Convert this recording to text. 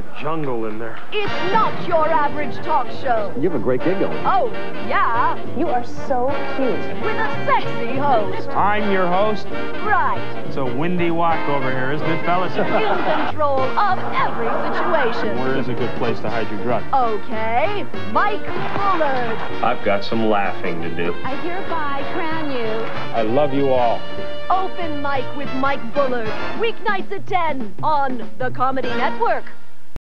a jungle in there. It's not your average talk show. You have a great giggle. Oh, yeah, You are so cute. with a sexy host. I'm your host. Right, It's a windy walk over here, isn't it, fellas? in control of every situation. Where is a good place to hide your drug? Okay, Mike Bullard. I've got some laughing to do. I hereby crown you I love you all. Open Mike with Mike Bullard. Weeknights at 10 on the Comedy Network.